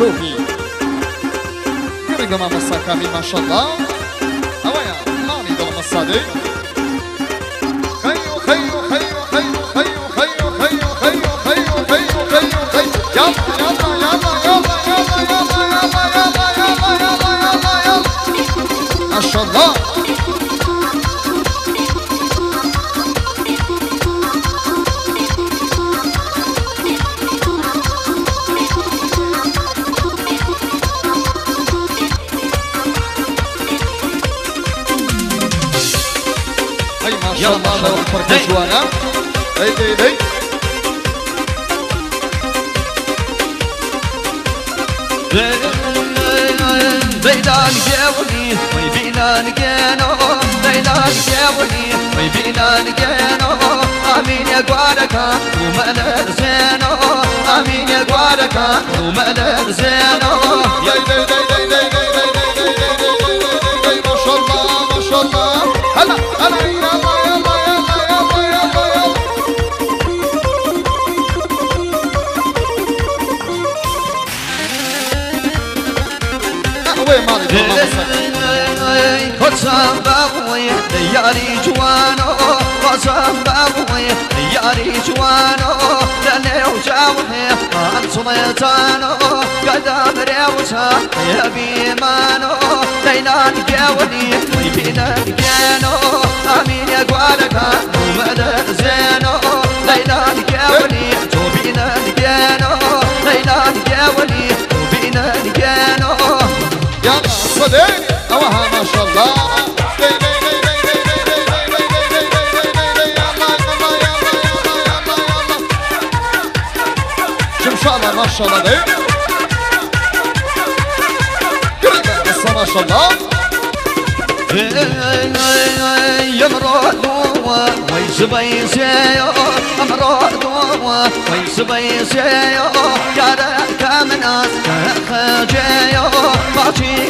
شوقي كرقم مسا كامل ما شاء الله هوايا مالي ظلم الصادق شاء الله الله اكبر كجوانا هي هي هي بيدان جاوني ويبينان جانو بيدان جاوني ويبينان جانو امين يا قواركا ومال زينو امين يا قواركا ومال زينو هي هي هي هي هي هي هي هي هي هي هي ما شاء الله ما شاء الله هلا هلا يلا يلا قسم بابوي دياري جوانو قسم بابوي دياري جوانو. لأني وجاوحي عن سلطانو قدام ريوسا يا بيمانو ليلان جاوني ويبينا جانو آمين يا قوالكا صديق اوها ما شاء الله شمشانة ما شاء الله دي قريبة قصة ما شاء الله يمرض ويسبي سيو امرض ويسبي سيو يا ركام ناس خجيو باجي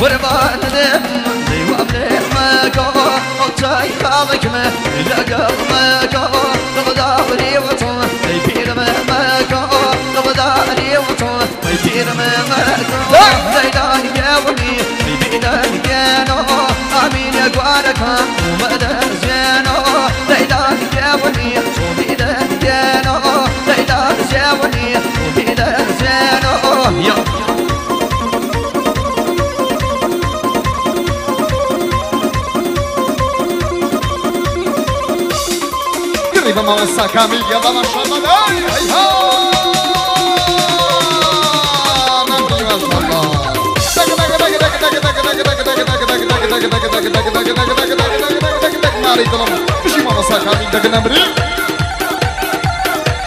قربان ذمي وابلغ ما وسع كامل يلا ما شاء الله دق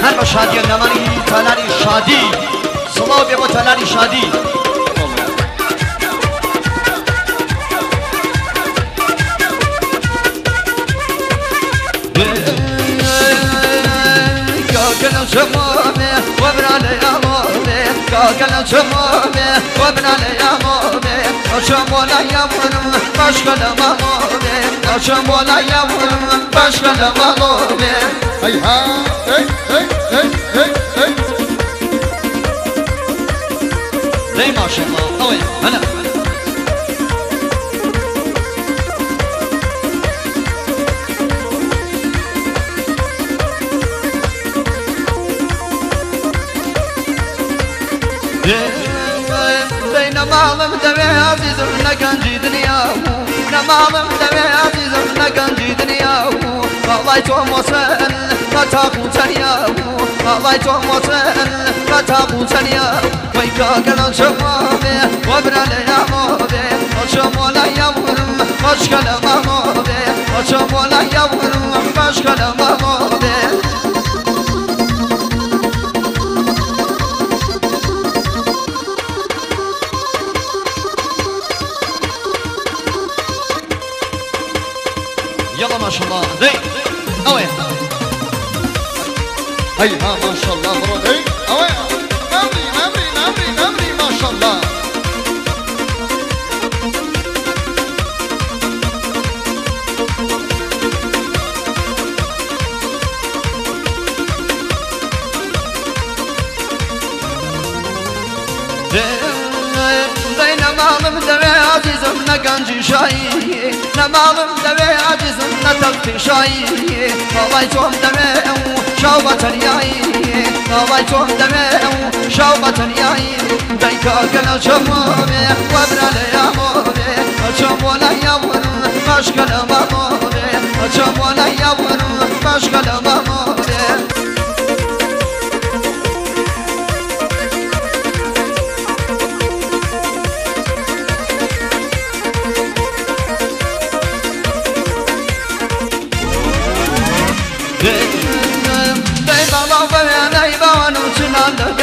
هر شادی نمانی تلاری شادی سلام به تلاری شادی كاكل شمومي وابن علي امومي كاكل شمومي وابن علي امومي شمولا يمون بشكل مامومي شمولا يمون بشكل مامومي هيها هي هي هي هي هي زي ما شاء الله؟ قوي هلا. مامم دمه عزیزم نگنجی دنیا نه مامم دمه عزیزم نگنجی دنیا Alay çoğmasın kaça kuçan ya Alay çoğmasın kaça kuçan ya Vay kakan açıma be Vabrale yamo be Açım olay yavrum Başkalamam be Açım olay yavrum Başkalamam يلا ما شاء الله ذي اوي هيها ما شاء الله برو اي اوي نمري نمري نمري نمري ما شاء الله Dey ne malım deve عزیزم نه گنجشایی نه مالم دوی عزیزم نه تفتیشایی آوای توم دوی او شاو وطنیایی آوای توم دوی او شاو وطنیایی دیکا کلا چمامه و براله یامونه اچم ولا یامون مشکل مامونه اچم ولا یامون مشکل مامونه